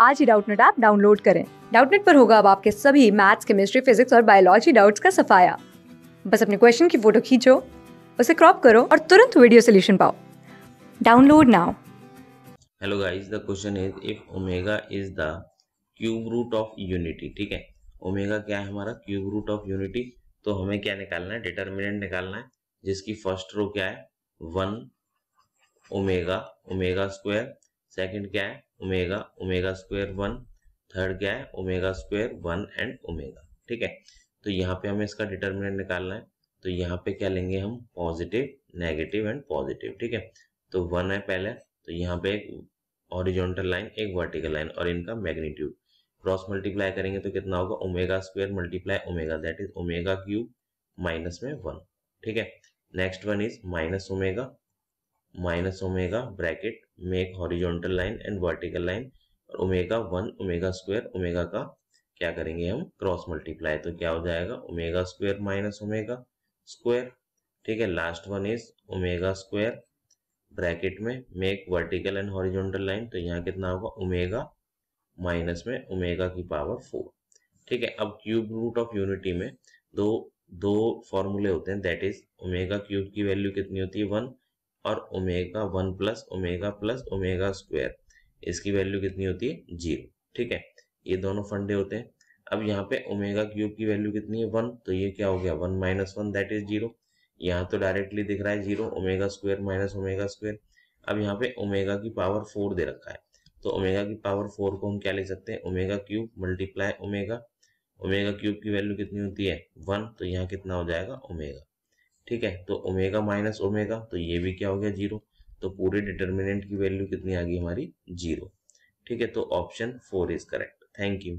आज ही Doubtnut app download करें। डाउटनेट पर होगा अब आपके सभी मैथ्स, केमिस्ट्री, फिजिक्स और बायोलॉजी डाउट्स का सफाया। बस अपने क्वेश्चन की फ़ोटो खींचो, उसे क्रॉप करो और तुरंत वीडियो सोल्यूशन पाओ। Download now. Hello guys the question is if omega is the cube root of unity ठीक है? ओमेगा क्या है हमारा? क्यूब रूट ऑफ़ यूनिटी तो हमें क्या निकालना है? डिटर्मिनेंट निकालना है, जिसकी फ़र्स्ट रो क्या है? One omega omega square second क्या है? Omega omega square one third क्या है? Omega square one and omega ठीक है? तो यहाँ पे हमें इसका डिटर्मिनेंट निकालना है। तो यहाँ पे क्या लेंगे हम? पॉजिटिव नेगेटिव एंड पॉजिटिव ठीक है? तो वन है पहले तो यहाँ पे एक ऑरिजोनटल लाइन एक वर्टिकल लाइन और इनका मैग्नीट्यूड क्रॉस मल्टीप्लाई करेंगे तो कितना होगा? Omega square multiply omega that is omega cube minus में वन ठीक है? Next one is minus omega minus omega bracket make horizontal line and vertical line और omega one, omega square, omega का क्या करेंगे हम? क्रॉस मल्टीप्लाई तो क्या हो जाएगा? Omega square minus omega square, ठीक है? Last one is omega square bracket में make vertical and horizontal line तो यहाँ कितना होगा? ओमेगा माइनस में ओमेगा की पावर फोर, ठीक है? अब क्यूब रूट ऑफ़ यूनिटी में दो दो फॉर्मूले होते हैं दैट इज़ ओमेगा क्यूब की वैल्यू कितनी होती है? वन और omega one plus omega plus omega square इसकी वैल्यू कितनी होती है? ज़ीरो ठीक है? ये दोनों फंडे होते हैं। अब यहाँ पे ओमेगा क्यूब की वैल्यू कितनी है? वन. तो ये क्या हो गया? One minus one that is zero यहाँ तो डायरेक्टली दिख रहा है zero omega square minus omega square अब यहाँ पे ओमेगा की पावर फोर दे रखा है। तो ओमेगा की पावर फोर को हम क्या लिख सकते हैं? Omega cube multiply omega omega cube की वैल्यू कितनी होती है? वन. तो यहाँ कितना हो जाएगा? ओमेगा ठीक है? तो ओमेगा माइनस ओमेगा तो ये भी क्या हो गया ज़ीरो तो पूरे डिटर्मिनेंट की वैल्यू कितनी आ गई हमारी? ज़ीरो ठीक है तो option four is correct thank you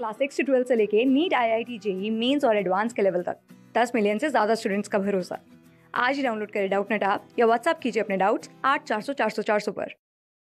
class six से ट्वेल्थ से लेके NEET I I T JEE mains और एडवांस के लेवल तक, दस मिलियन से ज़्यादा स्टूडेंट्स का भरोसा। आज ही डाउनलोड करें डाउट नेट आप या व्हाट्सअप कीजिए अपने डाउट्स आठ चार सौ चार सौ चार सौ पर।